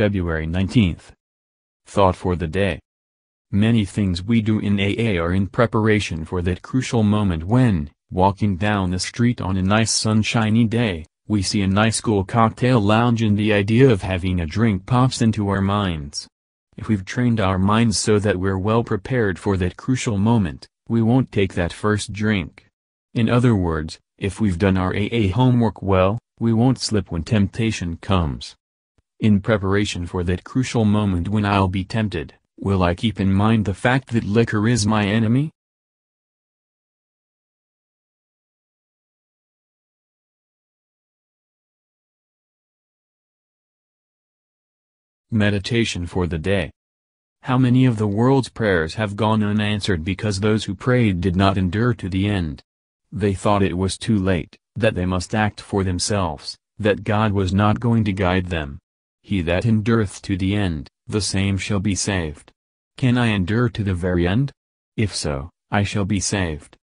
February 19th. Thought for the day. Many things we do in AA are in preparation for that crucial moment when, walking down the street on a nice sunshiny day, we see a nice cool cocktail lounge and the idea of having a drink pops into our minds. If we've trained our minds so that we're well prepared for that crucial moment, we won't take that first drink. In other words, if we've done our AA homework well, we won't slip when temptation comes. In preparation for that crucial moment when I'll be tempted, will I keep in mind the fact that liquor is my enemy? Meditation for the Day How many of the world's prayers have gone unanswered because those who prayed did not endure to the end? They thought it was too late, that they must act for themselves, that God was not going to guide them. He that endureth to the end, the same shall be saved. Can I endure to the very end? If so, I shall be saved.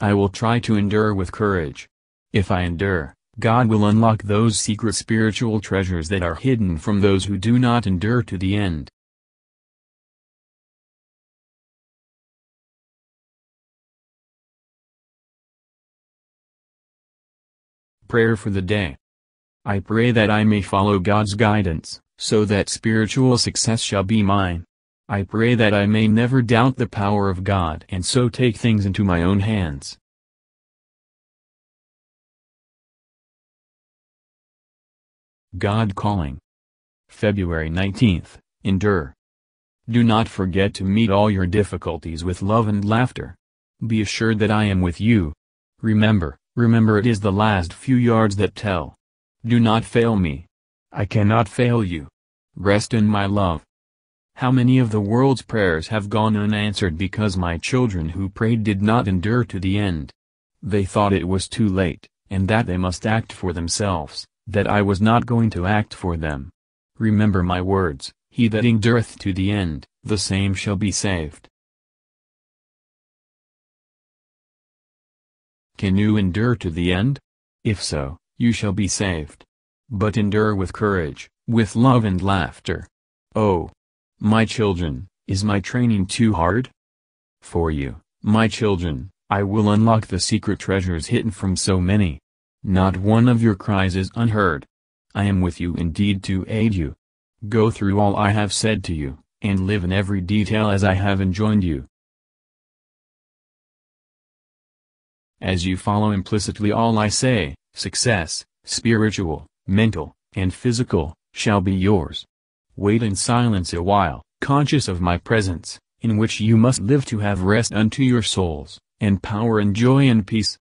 I will try to endure with courage. If I endure, God will unlock those secret spiritual treasures that are hidden from those who do not endure to the end. Prayer for the Day I pray that I may follow God's guidance, so that spiritual success shall be mine. I pray that I may never doubt the power of God and so take things into my own hands. God Calling. February 19th, Endure. Do not forget to meet all your difficulties with love and laughter. Be assured that I am with you. Remember, remember it is the last few yards that tell. Do not fail me. I cannot fail you. Rest in my love. How many of the world's prayers have gone unanswered because my children who prayed did not endure to the end? They thought it was too late, and that they must act for themselves that I was not going to act for them. Remember my words, he that endureth to the end, the same shall be saved. Can you endure to the end? If so, you shall be saved. But endure with courage, with love and laughter. Oh! My children, is my training too hard? For you, my children, I will unlock the secret treasures hidden from so many. Not one of your cries is unheard. I am with you indeed to aid you. Go through all I have said to you, and live in every detail as I have enjoined you. As you follow implicitly all I say, success, spiritual, mental, and physical, shall be yours. Wait in silence a while, conscious of my presence, in which you must live to have rest unto your souls, and power and joy and peace.